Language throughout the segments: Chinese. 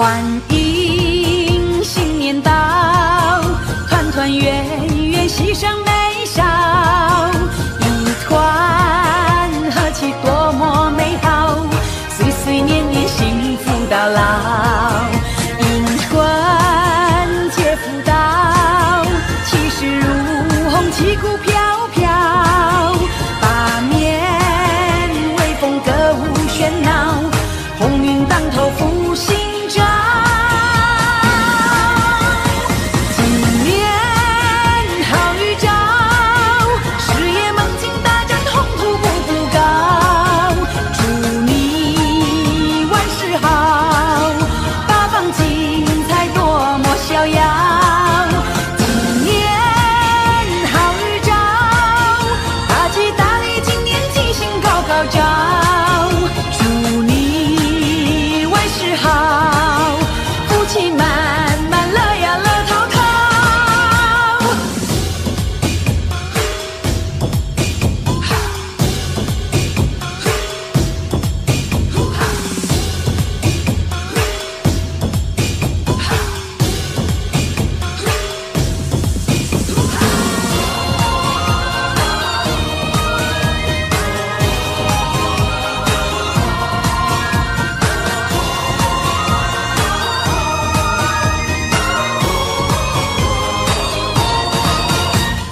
欢迎新年到，团团圆圆喜上眉梢，一团和气多么美好，岁岁年年幸福到老，迎春接福到，气势如虹，旗鼓飘飘，八面威风歌舞喧闹，鸿运当头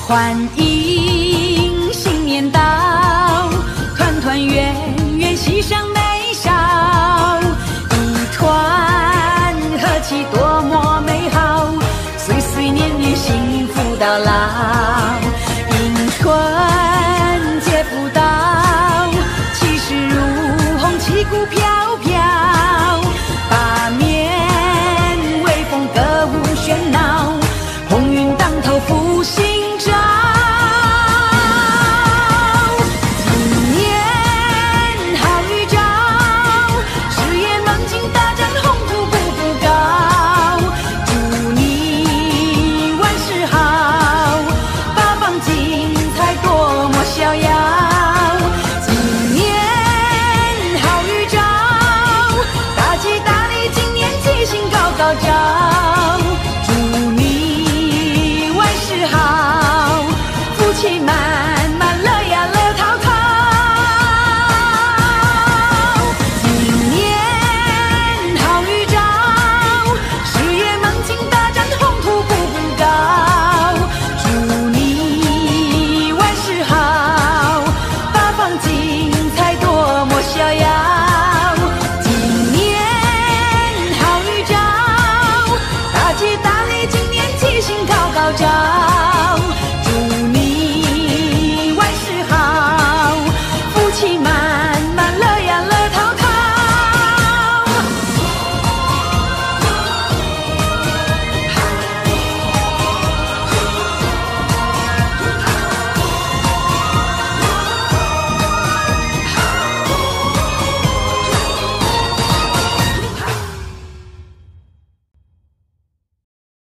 换一到家。